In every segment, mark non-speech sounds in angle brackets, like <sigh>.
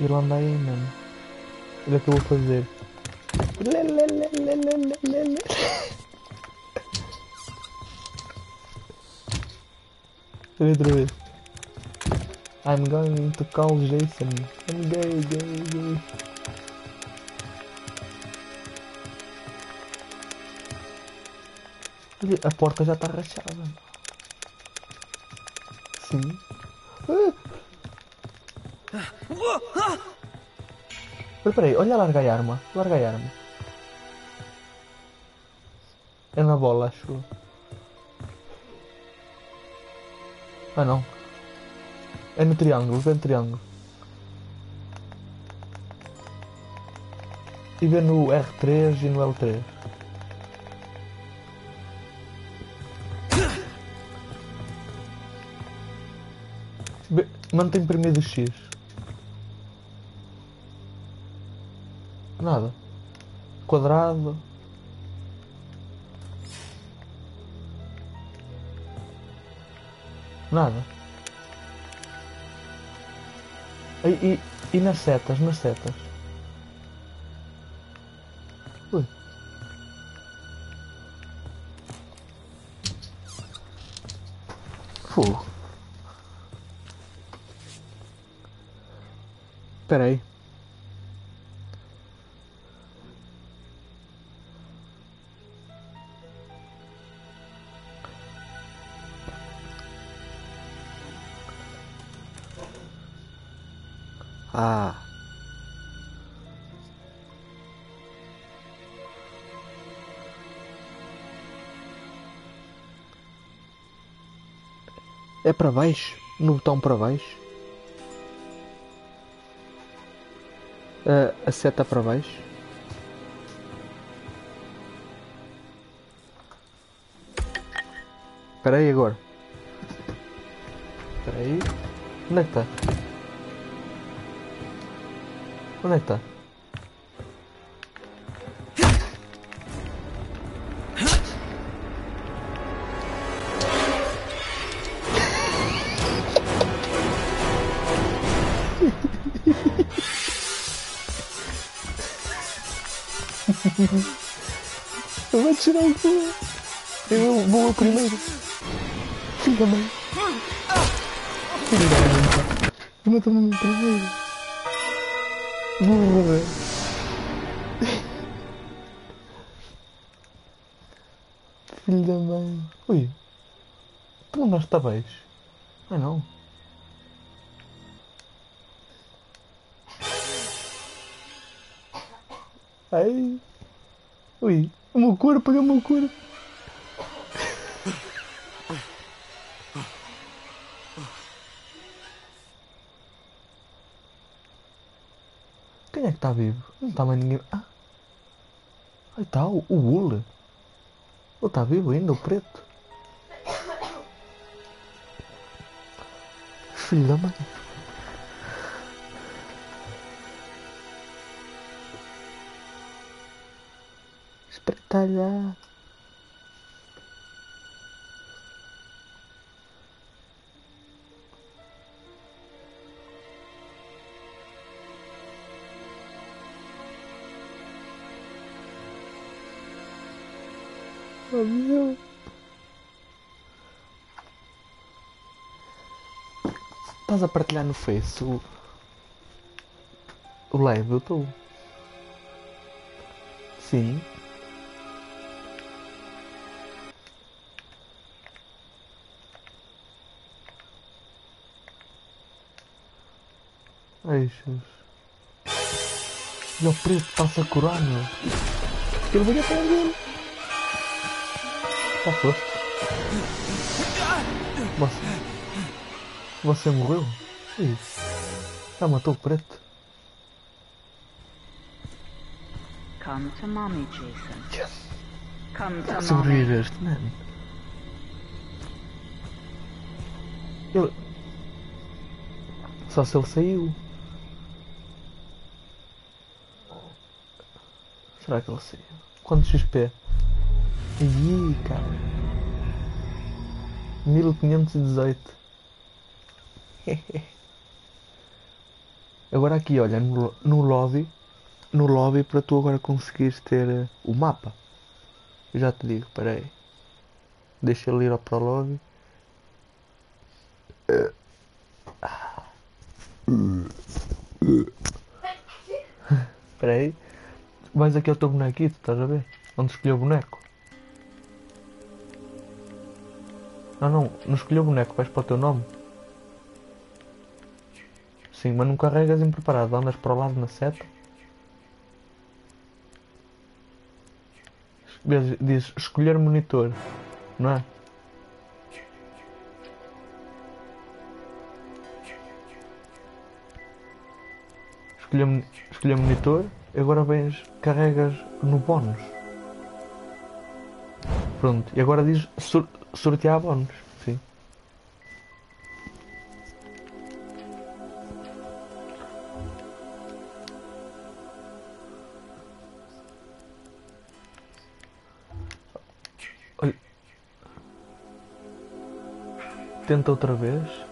Ele anda aí, mano. Olha o que eu vou fazer. Olha outra vez. I'm going to call Jason. I'm gay, gay, gay. A porta já está rachada. Sim. Ah! Mas peraí, olha, larga a arma. Larga a arma. É na bola, acho. Ah não. É no triângulo, vê no triângulo. E vê no R3 e no L3. Vê- Mantém primeiro X. Nada. Quadrado. Nada. E, e, e nas setas, nas setas. Ui. Fogo. Espera aí. Para baixo? No botão para baixo? A, a seta para baixo? Espera aí agora. Espera aí. Onde é que está? Onde é que está? <laughs> Eu vou tirar o cu. Eu vou primeiro. Filho da mãe. Filho da mãe. Eu matou-me primeiro. Vou morrer. <laughs> Filho da mãe. Ui. Tu não está baixo? Ai não. Ai. Ui. O meu corpo, olha o meu corpo. Quem é que está vivo? Não está mais ninguém. Ah! Aí está o, o. Ele está vivo ainda, o preto. Filho da mãe. Espretalhar. Oh meu. Estás a partilhar no Face o, o live? Eu estou. Sim. Jesus. E o preto está-se a curar, meu. Ele vai atrás dele. Foste. Você, você morreu? Isso. Já matou o preto? Come to mommy, Jason. Yes. Come to mommy. Sobreviveste, mano. Ele. Só se ele saiu. Será que ele saiu? Quanto XP? Ih, cara. 1518. <laughs> Agora aqui, olha, no, no lobby, no lobby para tu agora conseguires ter eh, o mapa. Eu já te digo, peraí. Deixa ele ir para o lobby. Peraí. Vais aqui ao teu bonequito, estás a ver? Onde escolheu o boneco. Não, não, não escolheu o boneco, vais para o teu nome. Sim, mas não carregas impreparado, andas para o lado na seta. Diz, escolher monitor, não é? Escolher, escolher monitor, agora vens, carregas no bónus. Pronto, e agora diz sor- sortear bónus, sim. Tenta outra vez.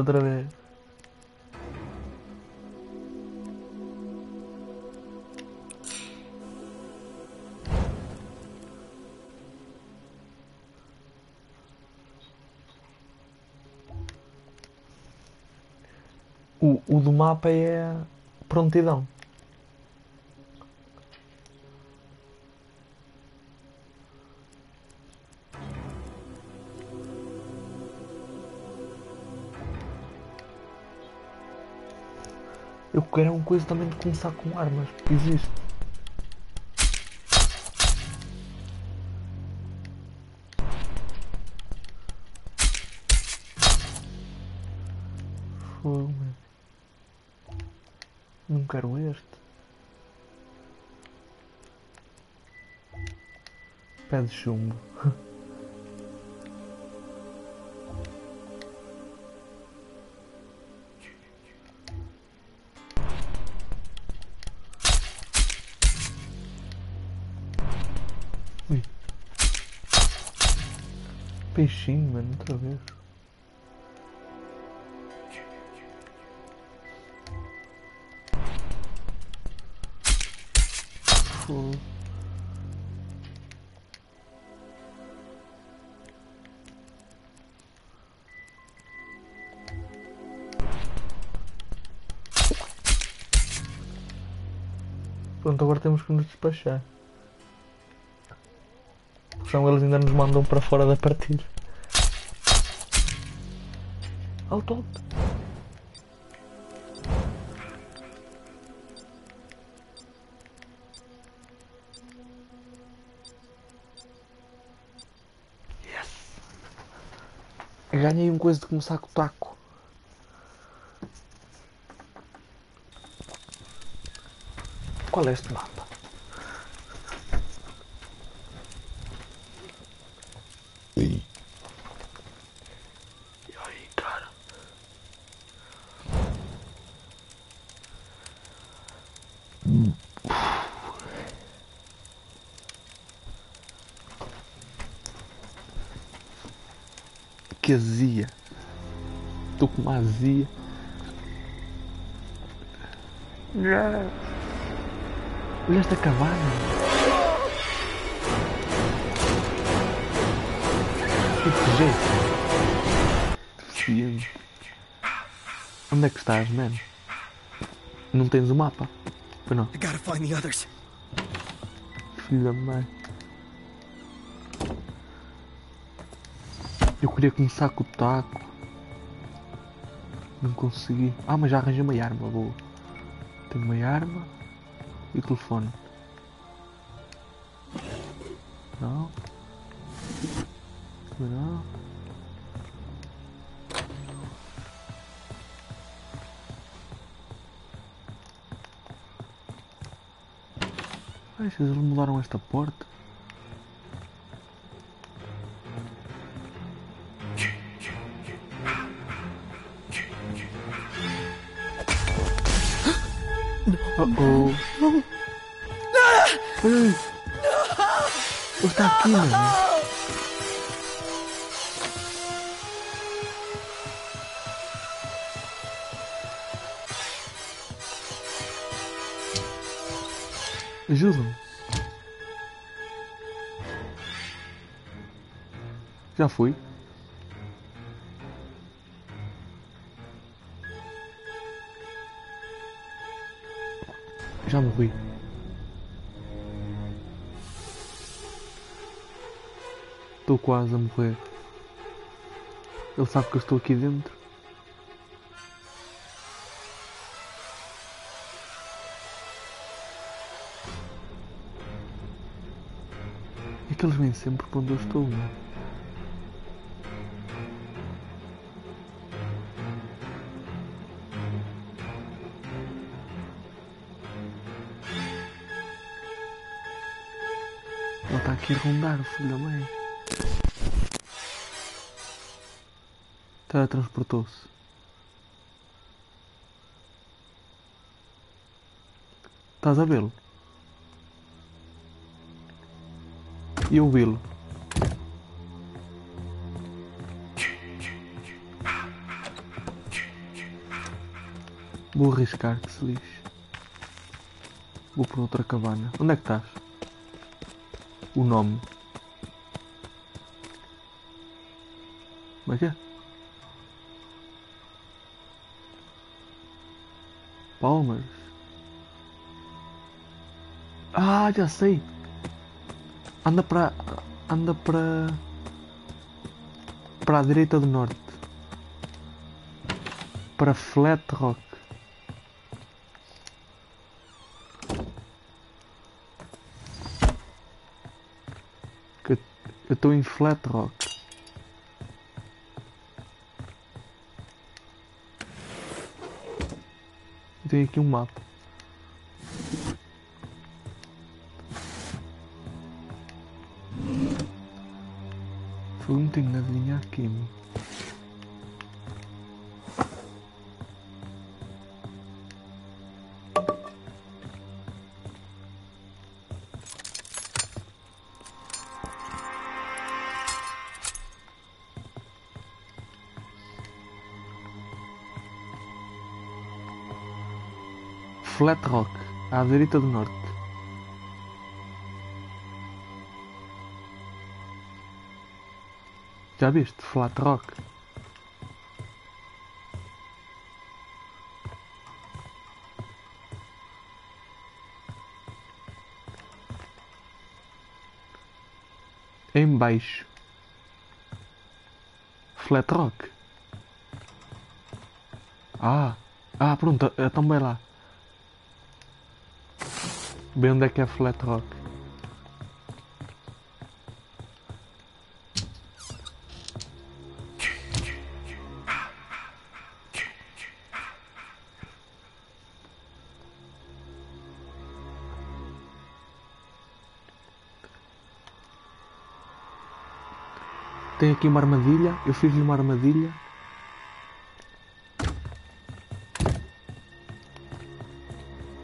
Outra vez. O, o do mapa é prontidão. Quero uma coisa também de começar com armas. Existe. Fogo, mano. Não quero este. Pé de chumbo. Peixinho, mano, outra vez. Pronto, agora temos que nos despachar. Eles ainda nos mandam para fora da partida. Alto, alto. Yes. Ganhei um coisa de começar com o taco. Qual é este mapa? Estou com uma azia. Olha esta cabana. Que jeito. Deficiente. Onde é que estás, man? Não tens o mapa? Pois não, filho da mãe. Eu queria começar com o taco. Não consegui. Ah, mas já arranjei uma arma, boa. Tenho uma arma e o telefone. Não. Não. Ai, vocês mudaram esta porta? Mano. Ajuda-me. Já foi? Já morri. Estou quase a morrer. Ele sabe que eu estou aqui dentro. É que eles vêm sempre onde eu estou, não é? Ele está aqui a rondar, o filho da mãe. Teletransportou-se. Estás a vê-lo? E eu vê-lo. Vou arriscar que se lixe. Vou para outra cabana. Onde é que estás? O nome. Como é que é? Palmas. Ah, já sei. Anda para. Anda para. Para a direita do norte. Para Flat Rock. Eu estou em Flat Rock. Tem aqui um mapa. Foi não tenho nadinha aqui, meu. Flat Rock, à direita do norte. Já viste? Flat Rock. Em baixo. Flat Rock. Ah, ah, pronto, então vai lá. É que é Flat Rock. Tem aqui uma armadilha. Eu fiz-lhe uma armadilha.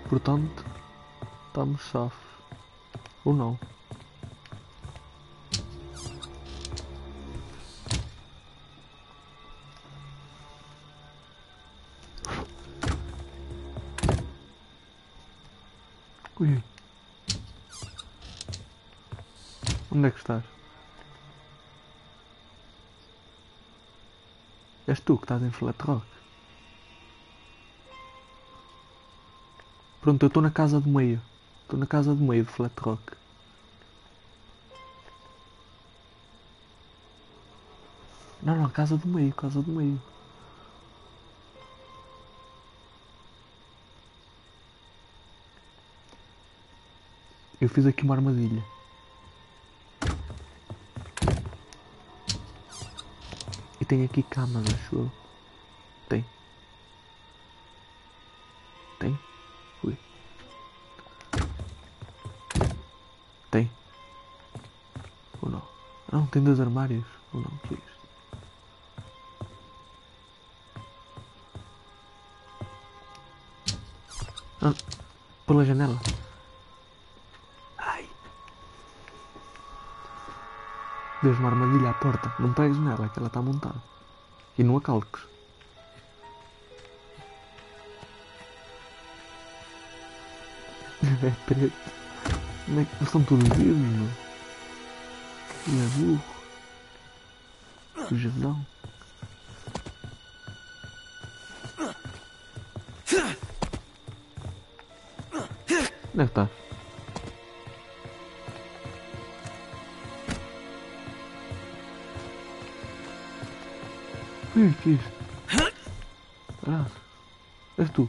Portanto, estamos safos. Ou não. Ui. Onde é que estás? És tu que estás em Flat Rock. Pronto, eu estou na casa do meio. Estou na casa do meio de Flat Rock. Não, não, casa do meio, casa do meio. Eu fiz aqui uma armadilha. E tem aqui camas, acho eu. Tem dois armários. Ou não? Que é isto? Ah, pela janela. Ai. Deus, uma armadilha à porta. Não pegues nela, que ela está montada. E não a calques. <laughs> É preto. Como é que são todos vivos, meu? Burro. O Jordão. Onde é? Ih, que isto? Ah, és tu.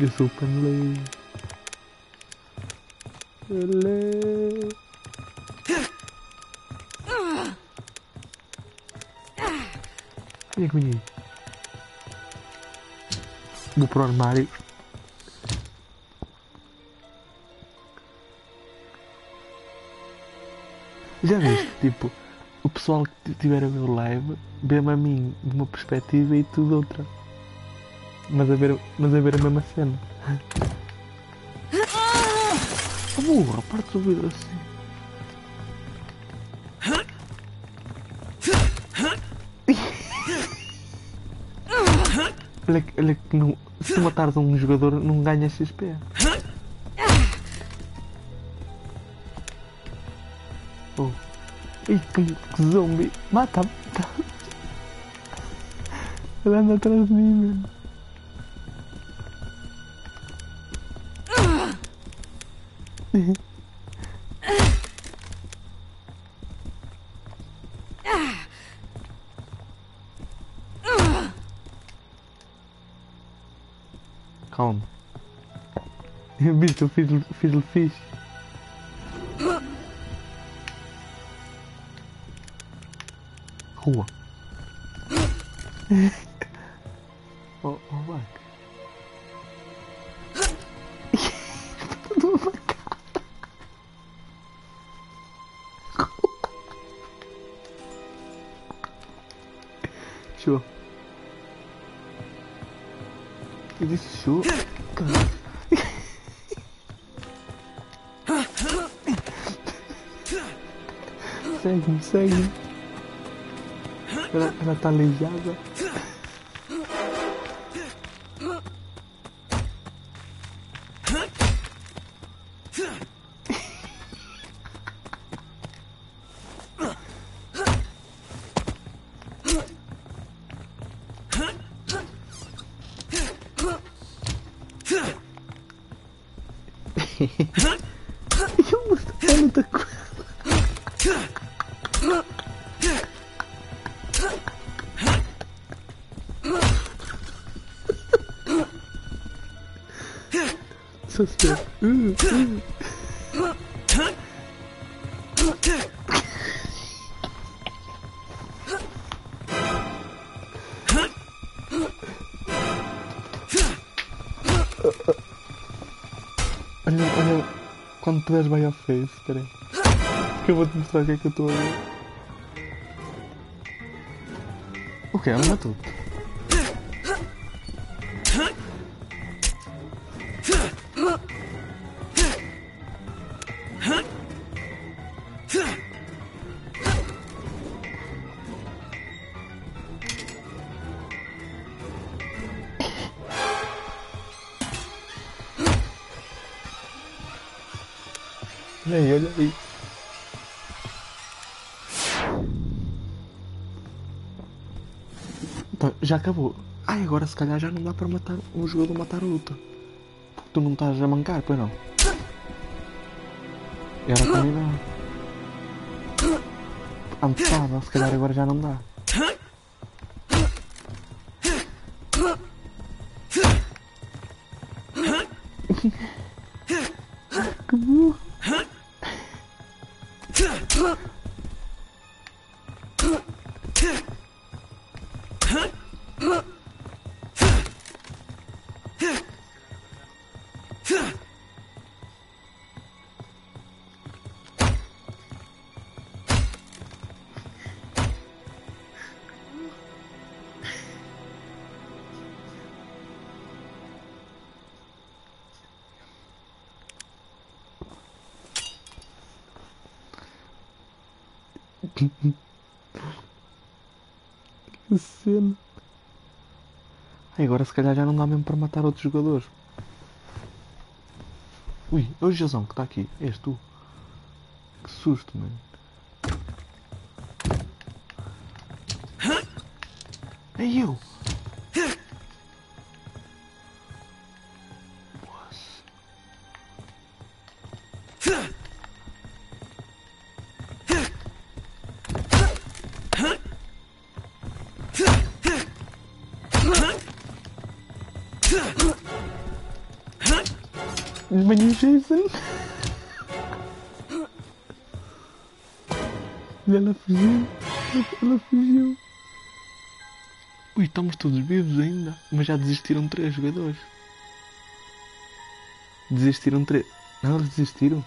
Eu sou o. Paneleiro. Olha que bonito. Vou para o armário. Já viste, tipo, o pessoal que estiver a ver o live vê-me a mim de uma perspectiva e tu de outra. Mas a ver, mas a ver a mesma cena. Oh, burra, parte o vidro assim. Olha, olha que não, se matares um jogador não ganha XP. Oh. Ih, que, que zombie. Mata, mata. Ele anda atrás de mim, mano. Eu fiz, fiz-lhe fixe. Tu és bem ao face, espera aí. Que eu vou te mostrar o que é que eu estou a ver. O que? Ela matou Olha aí, olha aí. Já acabou. Ai, agora se calhar já não dá para matar um jogador matar outro. Porque tu não estás a mancar, pois não? Era não. Antes estava, se calhar agora já não dá. Ai, agora se calhar já não dá mesmo para matar outros jogadores. Ui, é o Jazão que está aqui. És tu. Que susto, mano. É eu! Ela fugiu. Ela fugiu. Ui, estamos todos vivos ainda. Mas já desistiram três jogadores. Desistiram três. Não, eles desistiram.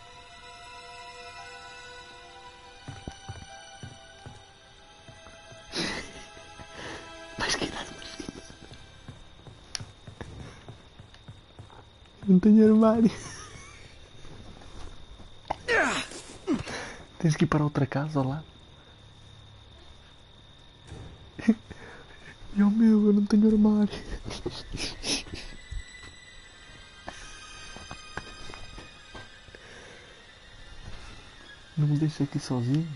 <laughs> Não tenho armário. <laughs> Tens que ir para outra casa lá. E oh meu, eu não tenho armário. Não me deixa aqui sozinho.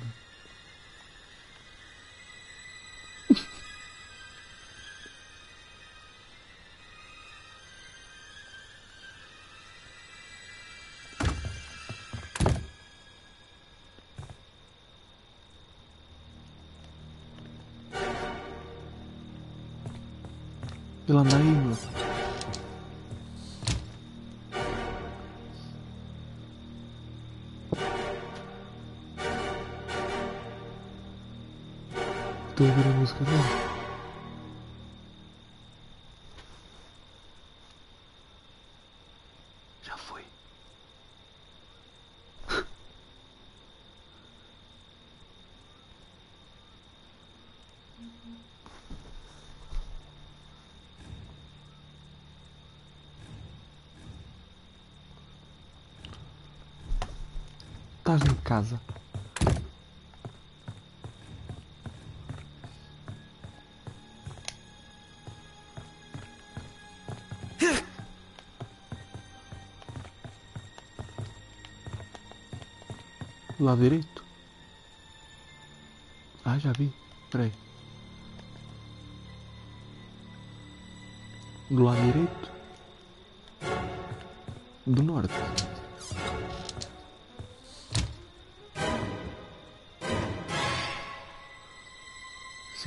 Estás em casa. Lado direito. Ah, já vi. Peraí. Do lado direito. Do norte.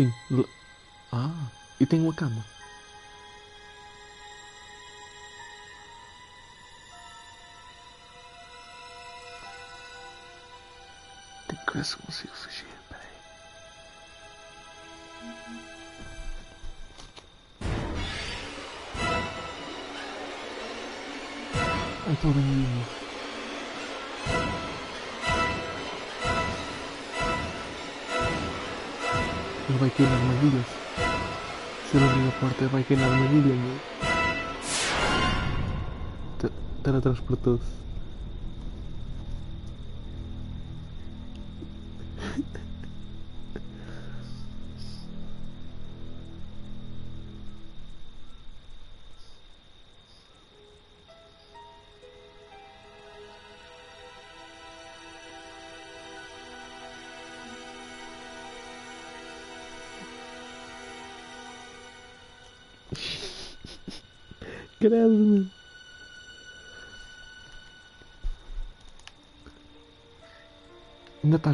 Sim. Ah, e tem uma cama. Tem que ver se consigo fugir. Peraí. Ai, estou bem. Vai cair na armadilha. Se ele abrir a porta, ele vai cair na armadilha, meu. Te-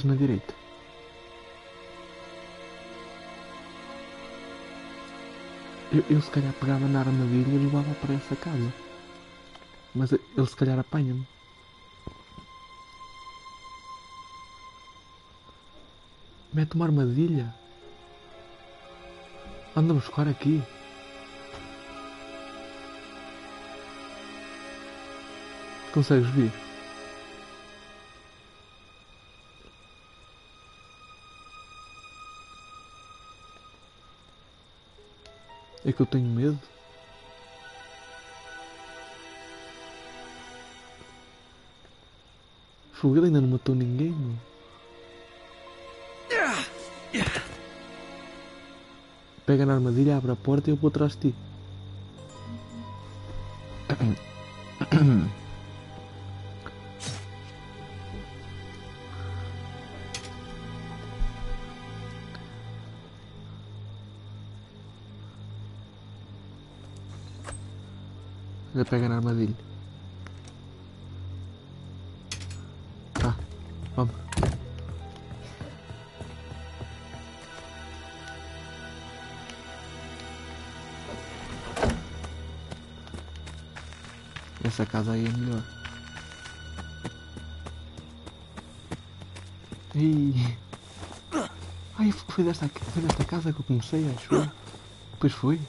na direita. Eu, eu se calhar pegava na armadilha e levava para essa casa. Mas ele se calhar apanha-me. Mete uma armadilha. Anda buscar aqui. Consegues vir? Que eu tenho medo. Fogo, ele ainda não matou ninguém. Pega na armadilha, abre a porta e eu vou atrás de ti. Pega na armadilha. Tá, vamos. Essa casa aí é melhor. Ih. Ai, foi desta, foi desta casa que eu comecei, acho eu. Depois foi?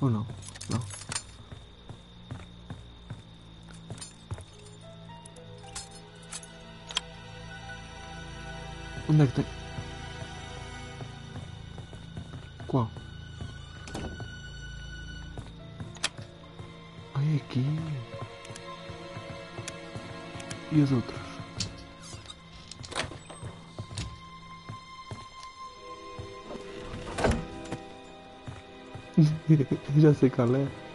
Ou não? Onde é que tem? Qual? Ai, aqui. E os outros? <laughs> Já sei qual é.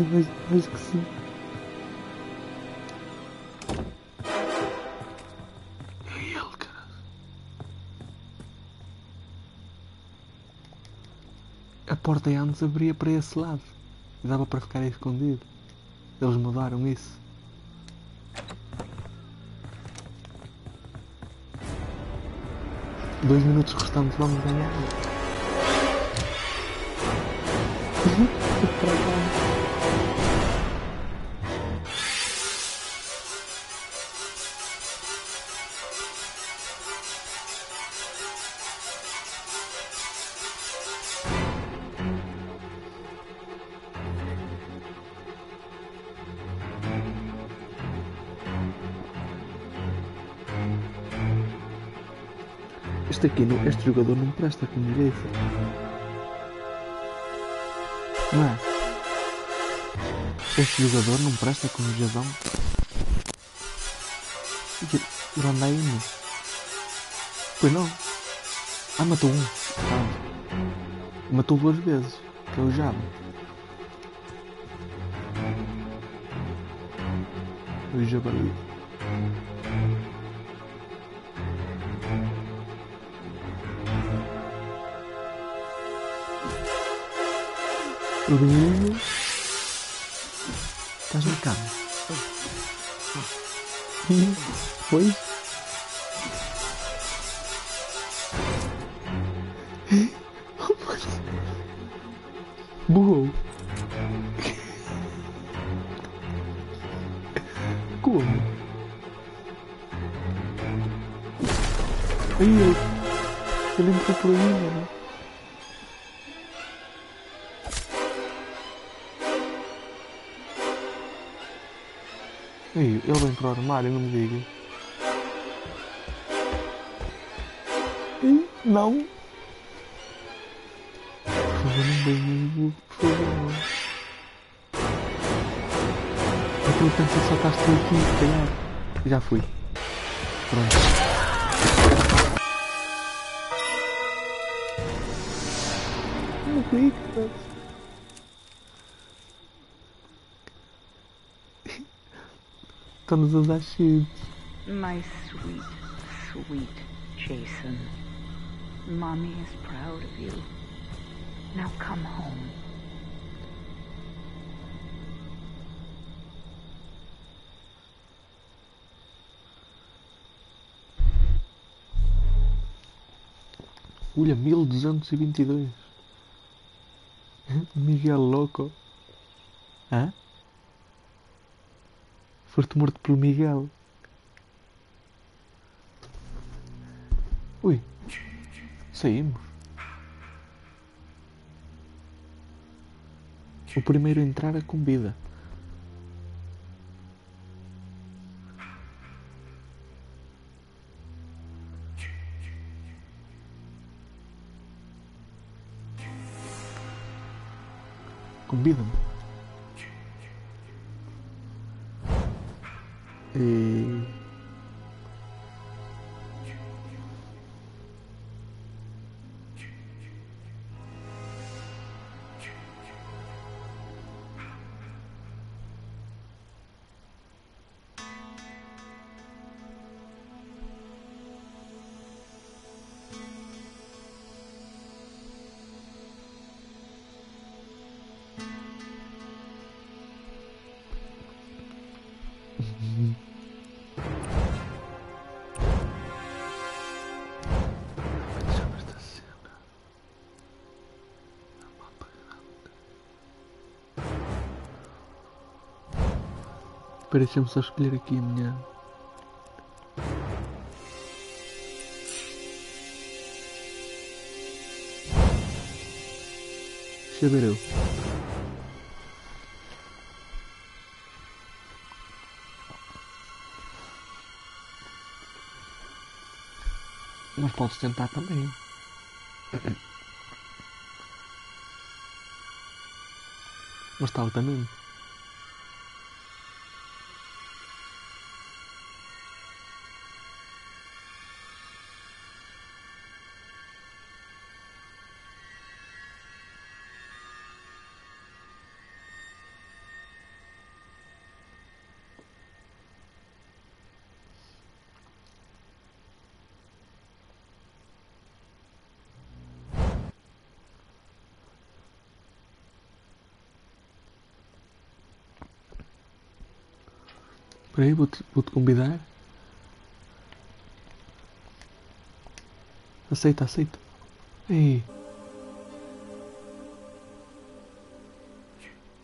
Acho que sim. É ele, cara. A porta antes abria para esse lado. E dava para ficar escondido. Eles mudaram isso. Dois minutos restantes vamos ganhar. Não, este jogador não presta com direito. Não é? Este jogador não presta com o Jadão. Granaíno. Pois não. Ah, matou um. Matou duas vezes. Que é o Jabo. O Jabari. Bruno. Estás cama. Ih, Foi? Burrou. Como? Entrou por aí, não venha, por favor. Aquilo pensa só tu aqui. Já fui. Pronto. Morri, cara. Estamos a usar cheats. My sweet, sweet Jason. Mommy is proud of you. Now come home. Olha, 1222. <laughs> Miguel louco. Hã? Foste morto pelo Miguel. Ui. Saímos. O primeiro a entrar é com vida. Convida-me. E... Deixa-me só escolher aqui a minha. Deixa eu. Mas podes tentar também. Mas está altamente. Espera aí, vou-te vou-te convidar. Aceita, aceita. Ei.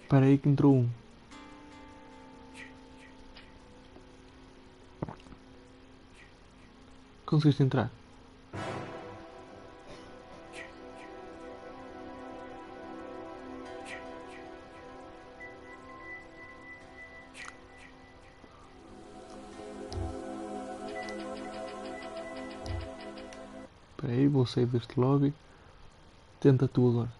Espera aí que entrou um. Conseguiste entrar? Espera aí, vou sair deste lobby. Tenta tu agora.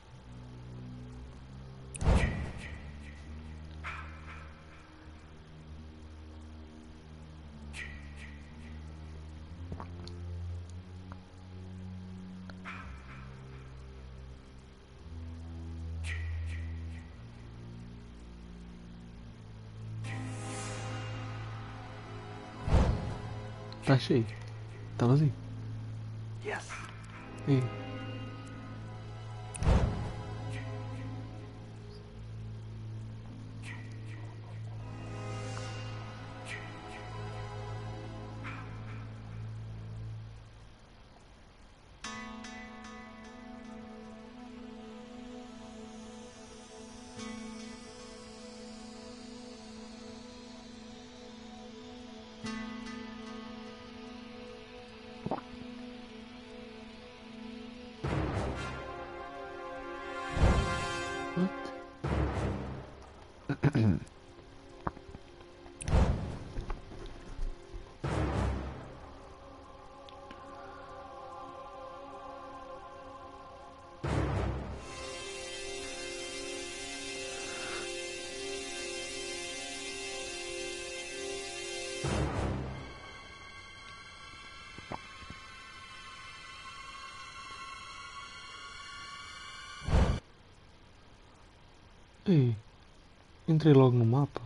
Tá cheio. Tá vazio. Yes. Ei. Ei, entrei logo no mapa.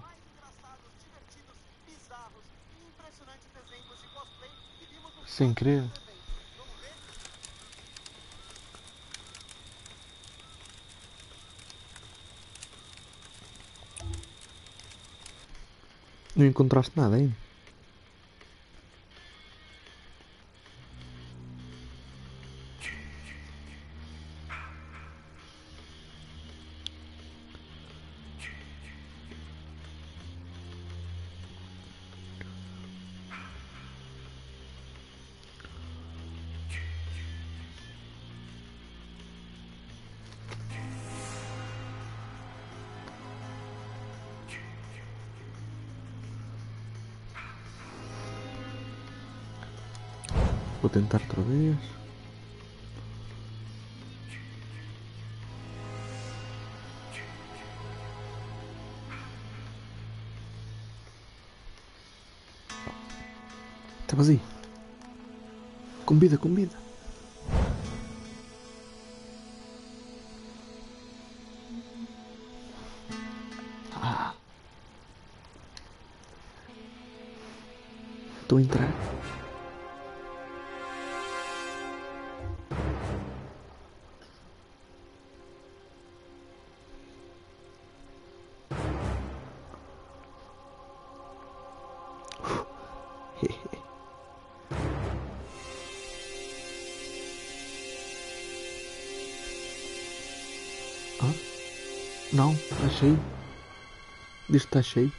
Sem ver? Não encontraste nada ainda. Com vida, com vida. Ah. Estou a entrar. Está cheio.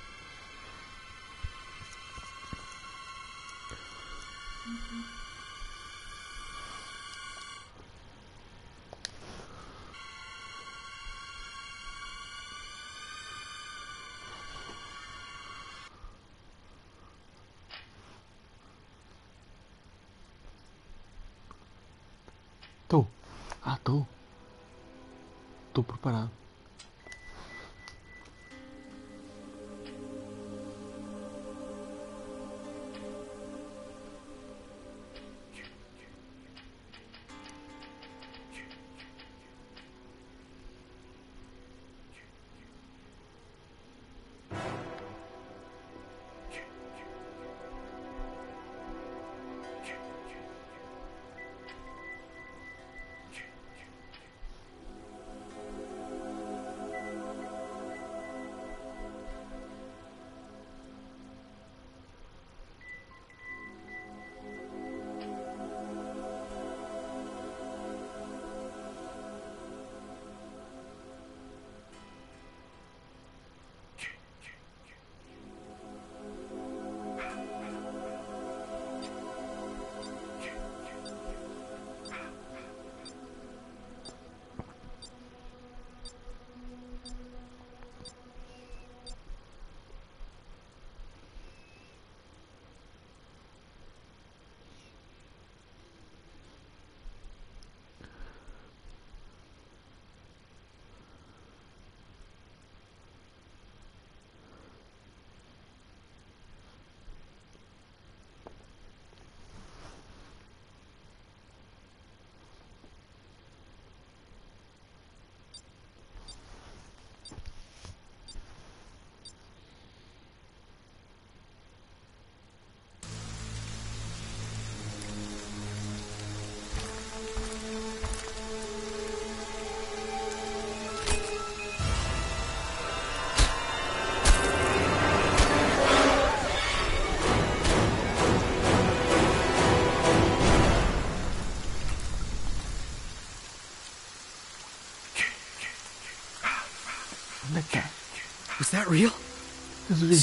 Real?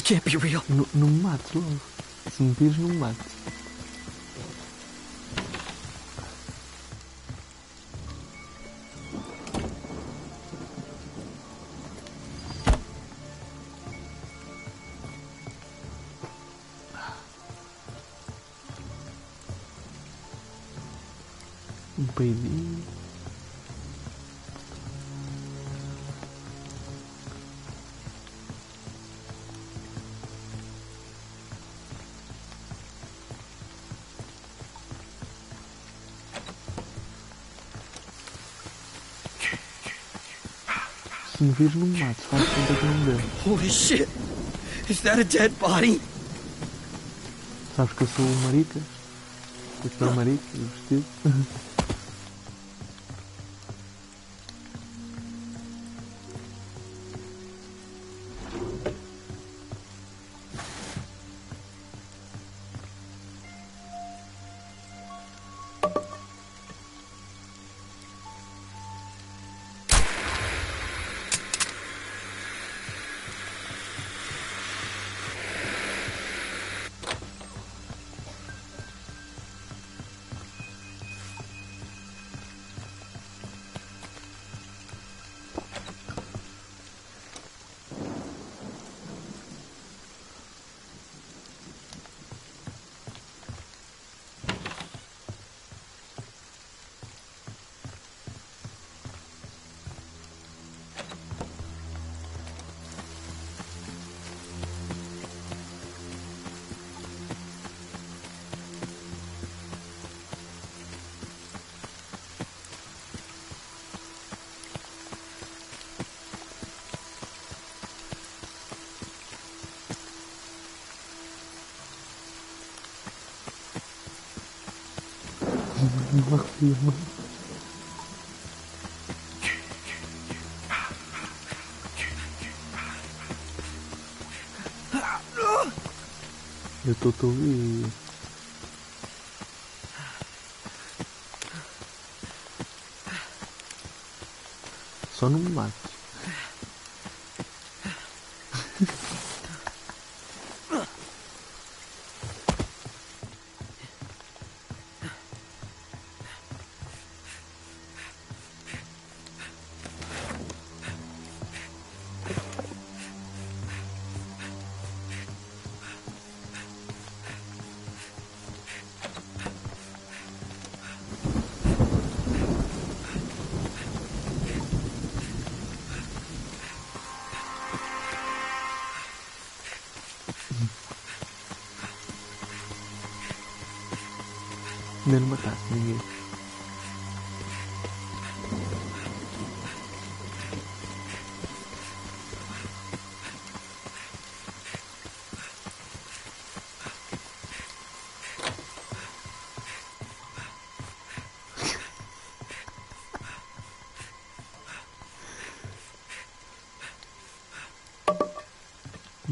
Can't be real. Não, não me mates logo. Se me pires, não me mates. Não me mates. Faz conta que não deu. Holy shit! Is that a dead body? Sabes que eu sou o marica? Eu sou o marica, vestido. <laughs> Filha, morre. Eu a ouvir. Só não me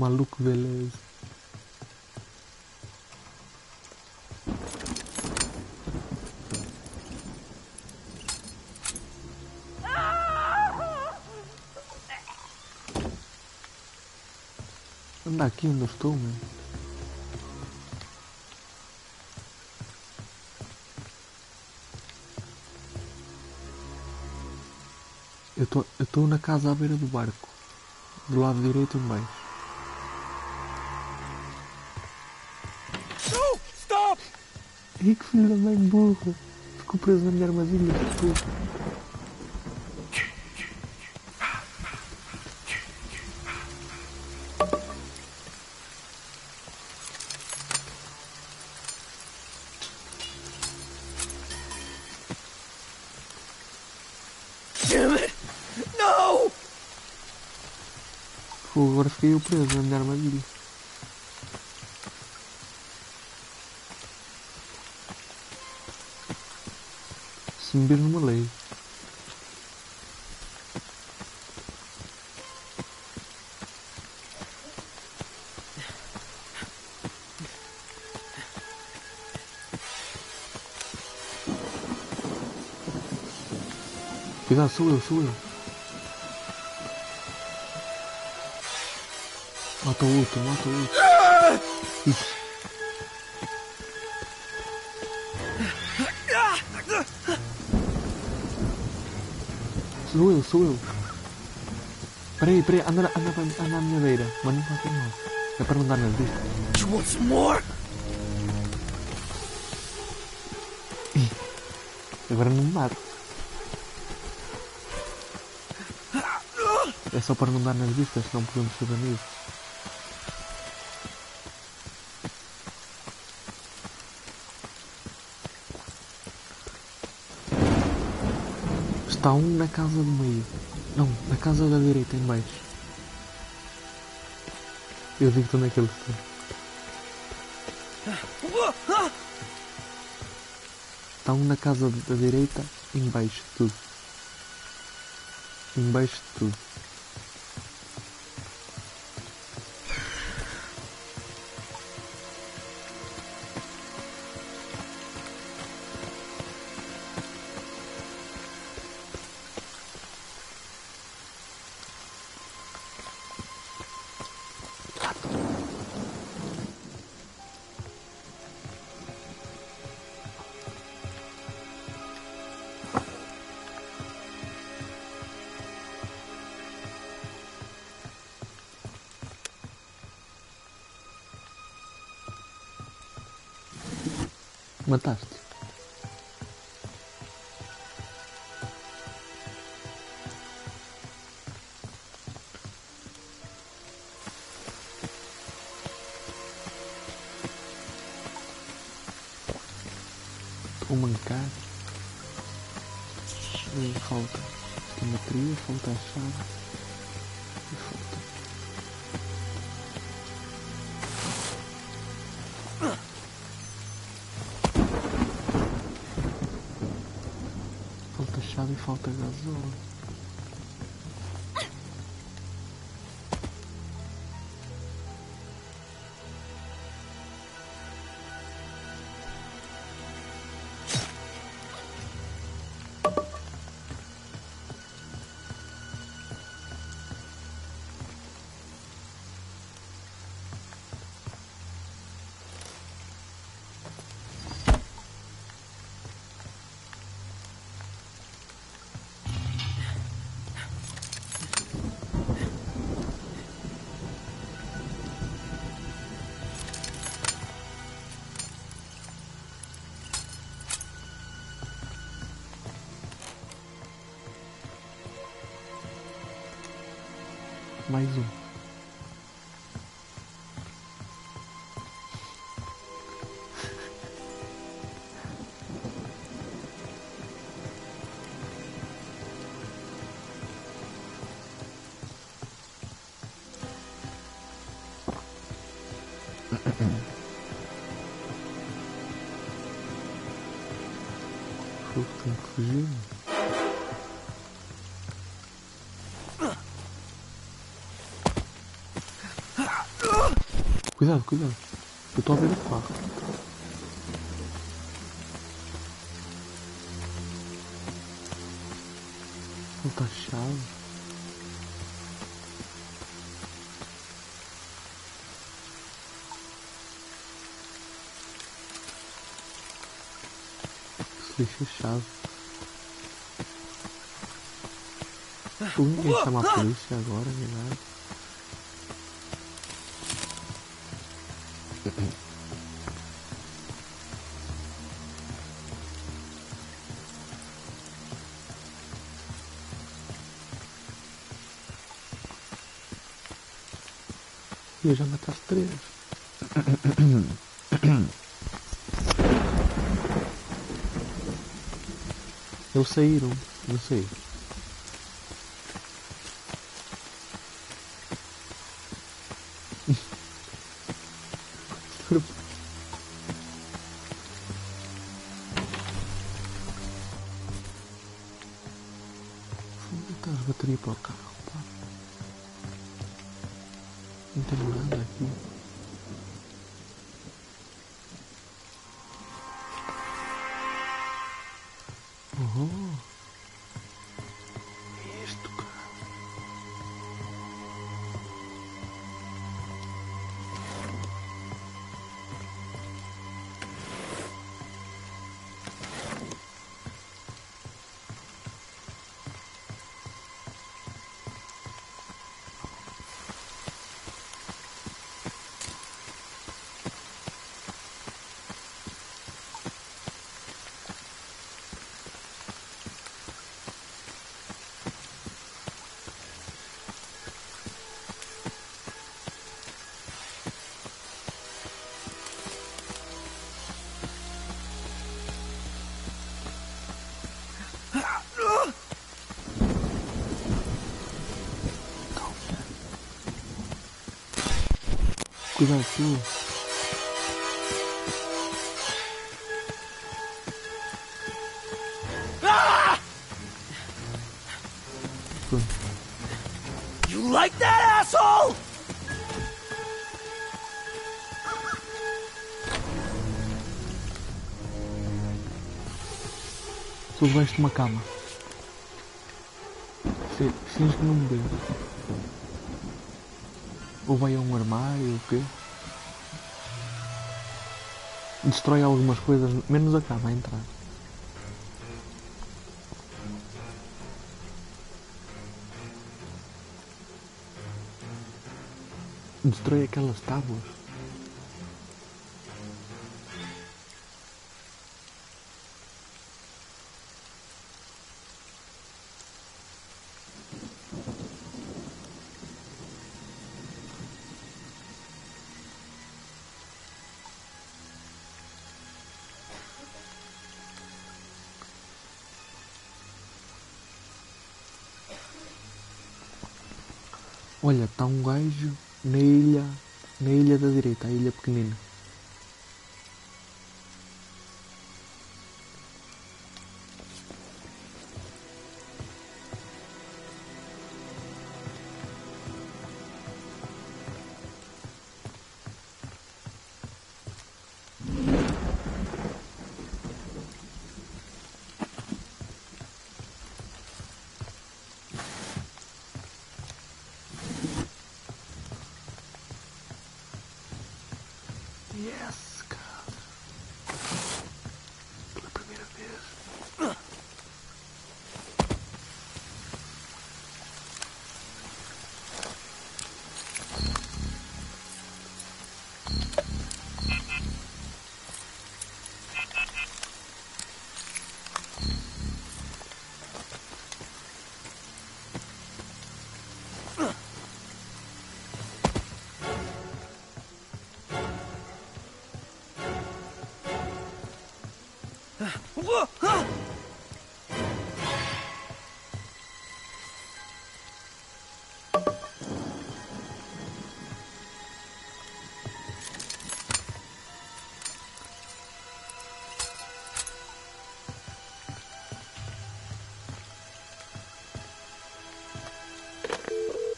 Maluco, beleza. Anda aqui onde eu estou, mano. Eu estou na casa à beira do barco. Do lado direito em baixo. No! Stop! Que filho da mãe burra. Ficou preso na minha armadilha. burro. Damn it! No! Pô, agora fiquei eu preso na minha armadilha. Vir numa lei. Cuidado, sou eu, sou eu. Mata o outro, mata o outro. Sou eu, sou eu. Peraí, peraí, anda, anda, anda, à minha beira. Mas não faça mal. É para não dar. You want some more? Agora não me mata. É só para não dar nas vistas, senão podemos ser amigos. Está um na casa do meio. Não, na casa da direita em baixo. Eu digo-te onde é que ele está. Está um na casa da direita em baixo de tudo. Em baixo de tudo. Mataste. Falta Mais um. Tem Cuidado, cuidado. Eu estou a ver o carro. Falta a chave. Se lixa a chave. Pô, ninguém chama a polícia agora, nem eu já mataste três. Eles saíram, não sei. Cuidado, tu. Pronto. You like that, asshole? Estou debaixo de uma cama. Fi- Finge que não me vês. Ou vai a um armário, o quê? Destrói algumas coisas, menos a cama a entrar. Destrói aquelas tábuas.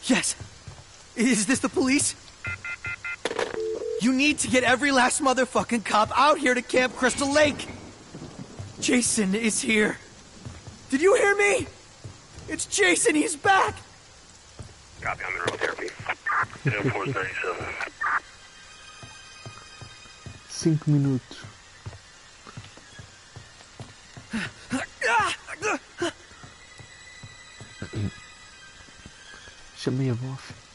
Yes. Is this the police? You need to get every last motherfucking cop out here to Camp Crystal Lake. Jason is here. Did you hear me? It's Jason. He's back. Copy, I'm in room therapy. 437. 5 minutos. Show me a mouth.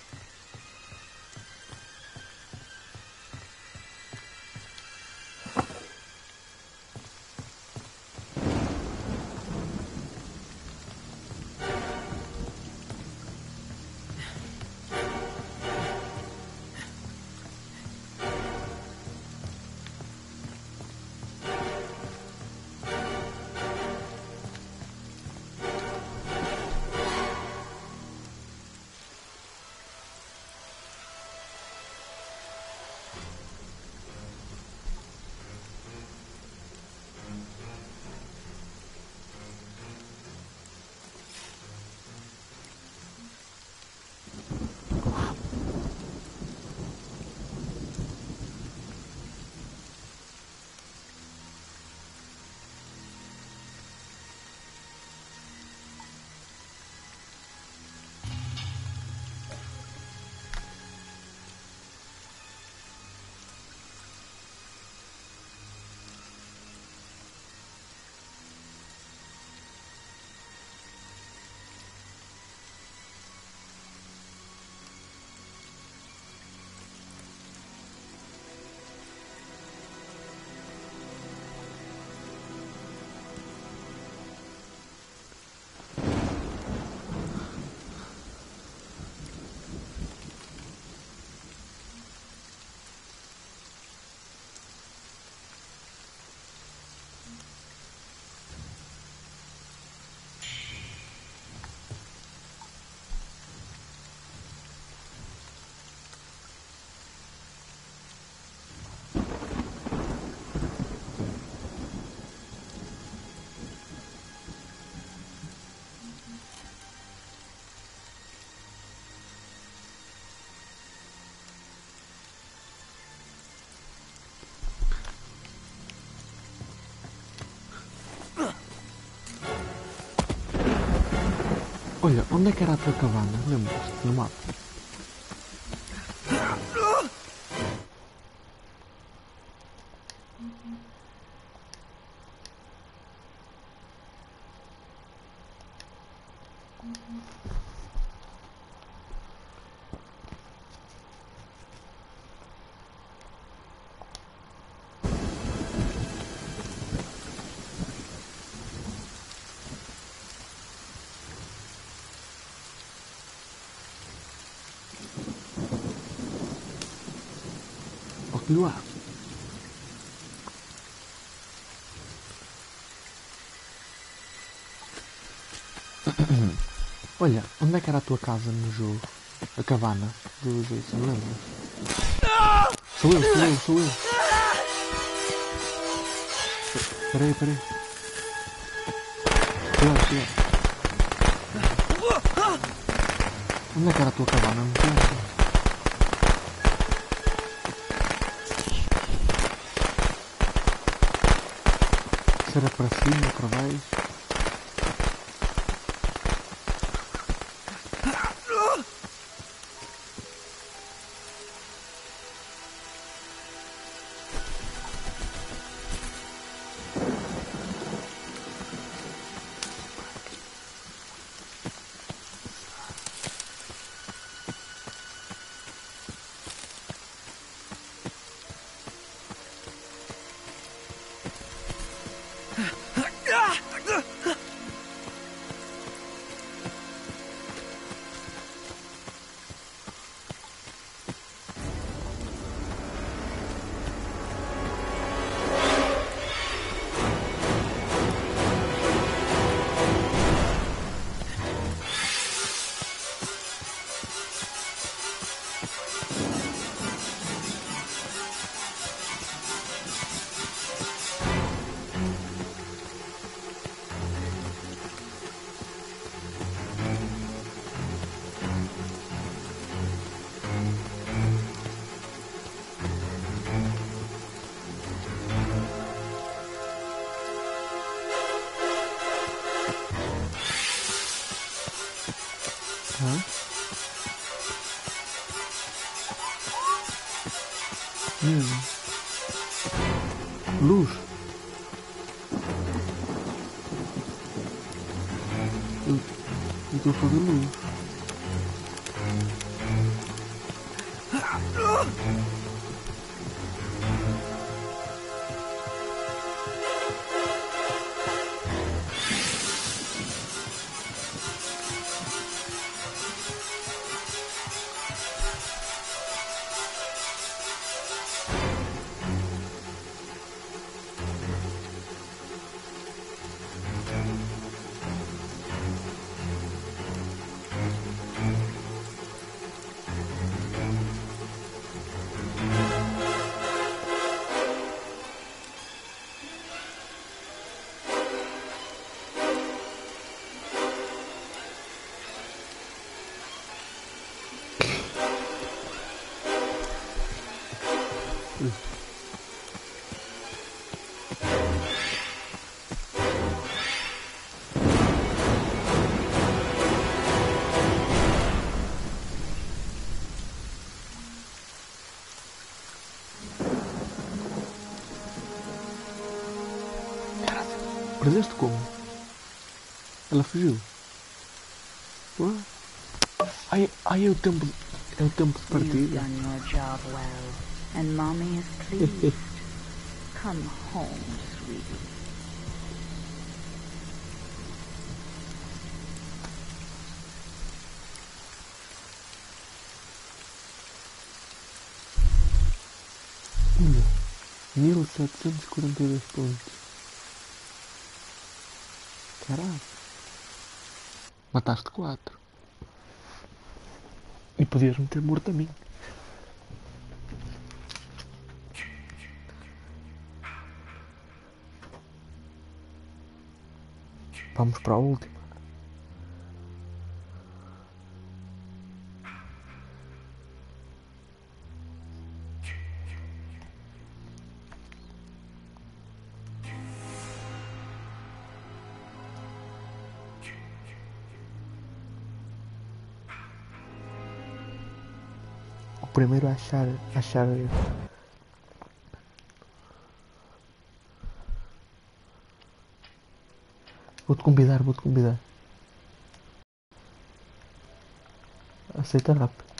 Olha, onde é que era a tua cabana? Lembras-te? No mapa. Olha lá. Olha, onde é que era a tua casa no jogo? A cabana do Jason, lembras? Sou eu, sou eu, sou eu. Peraí, peraí. Cuidado, cuidado. Onde é que era a tua cabana? Não tem Se era para cima, para baixo. Eu Perdeste como? Ela fugiu. Ué? Ai, ai, é o tempo. É o tempo de partida. well, and Mommy is pleased. <laughs> Come home, sweetie. Olha, 1742 pontos. Caralho. Mataste 4. E podias-me ter morto a mim. Vamos para a última. Primeiro achar, achar Vou-te convidar, vou-te convidar. Aceita rápido.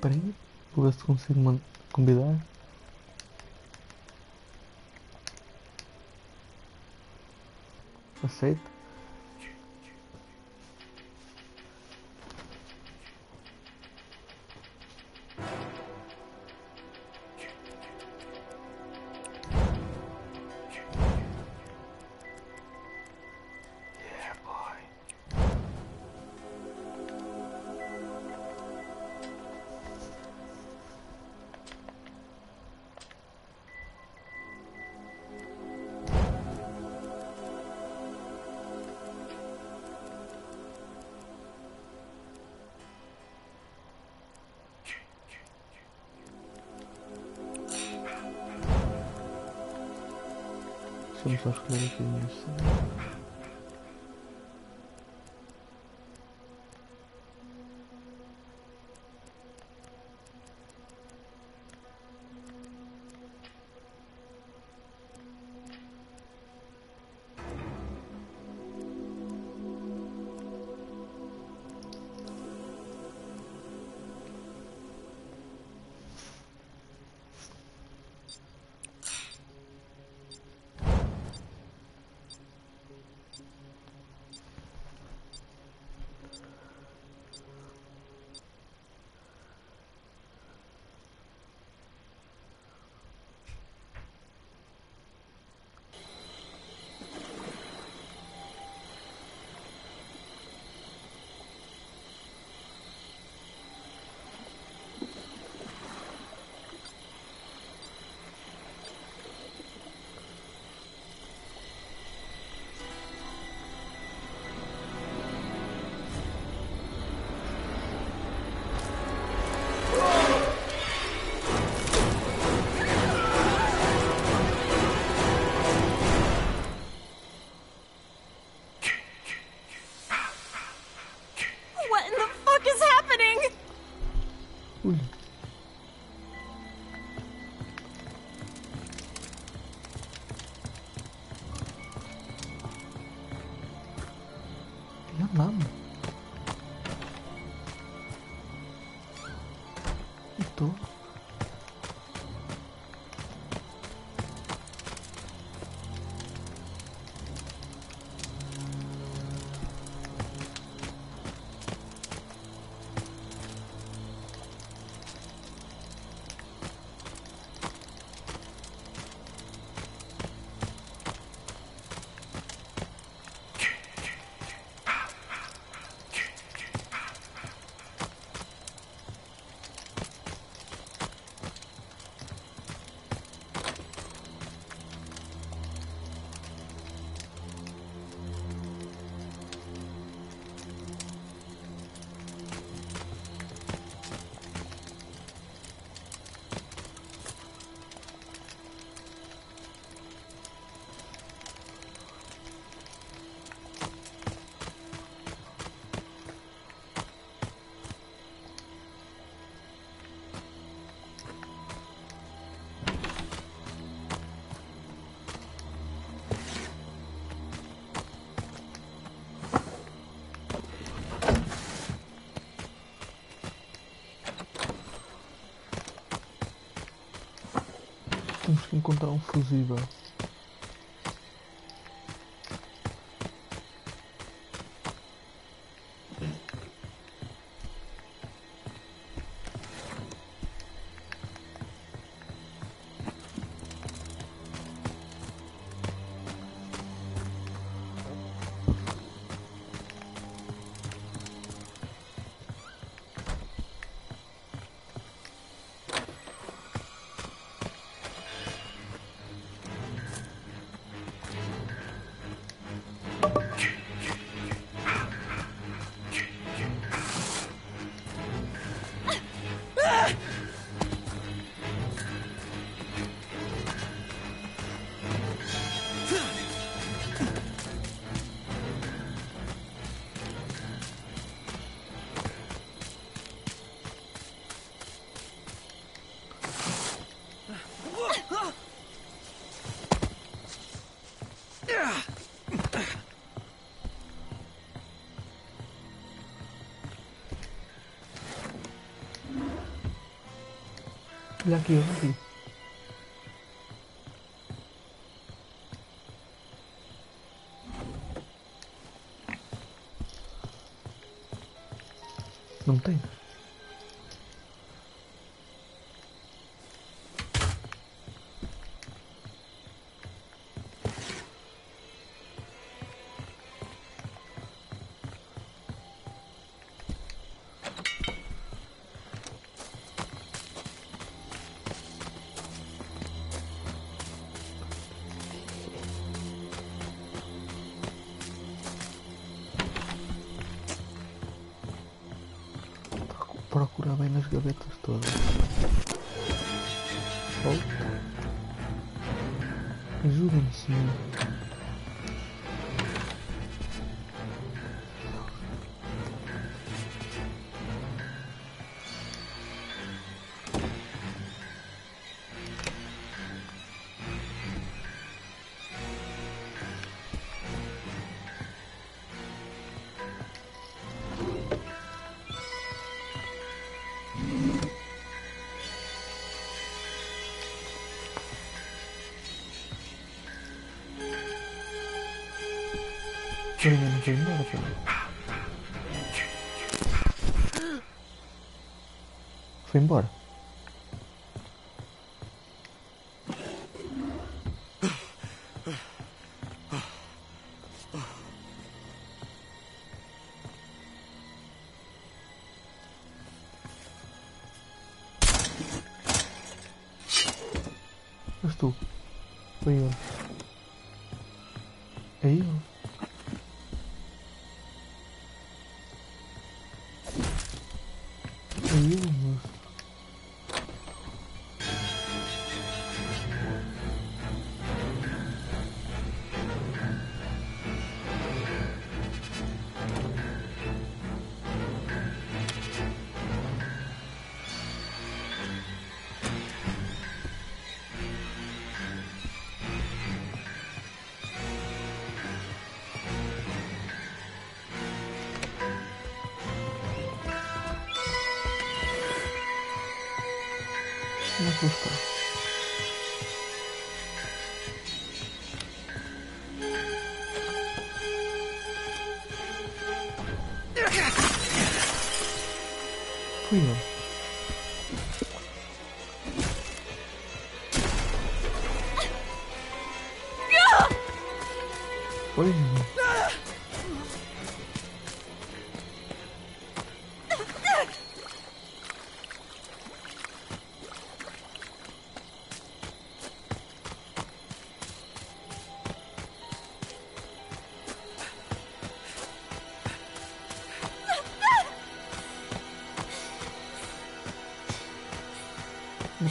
Peraí, vou ver se consigo man- convidar. Deixa-me só escolher Ui. Encontrar um fusível. Olha aqui, aqui. Não tem? Fui embora. Eu estou. Foi eu. É eu.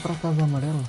pra Casa Amarela?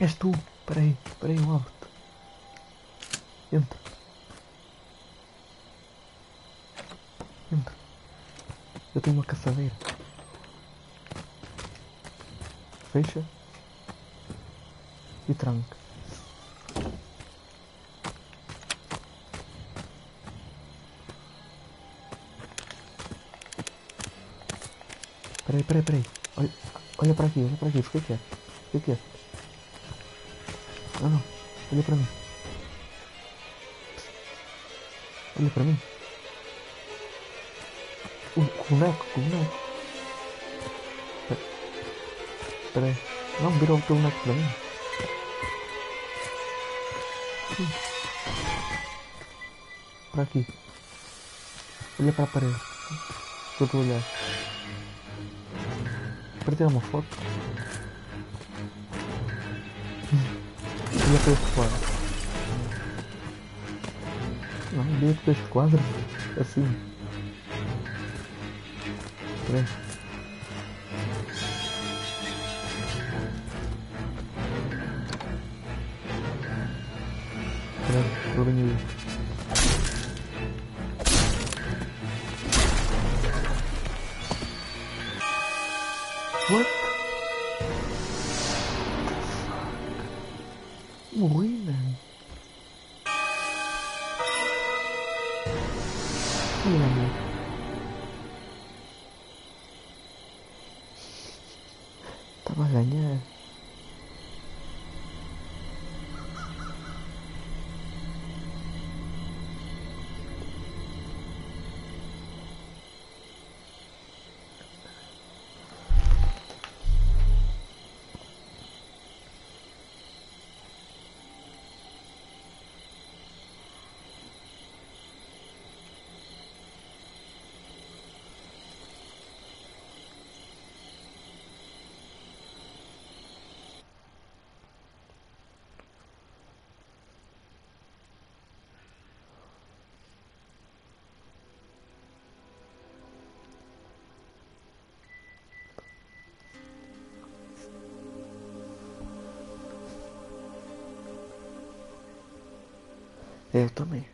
És tu. Peraí, peraí, eu abro-te. Entra. Entra. Eu tenho uma caçadeira. Fecha. E tranca. Peraí, peraí, peraí. Olha, olha para aqui, olha para aqui. Fica quieto. Fica quieto. Não, não. Olha para mim. Olha para mim. O boneco, o boneco. Pe- Peraí. Não, vira o teu boneco para mim. Para aqui. Olha para a parede. A olhar. Para tirar uma foto. Este quadro. Não, olha para este quadro. Assim. Espera aí. Espera aí, eu venho aí. What? Eu também.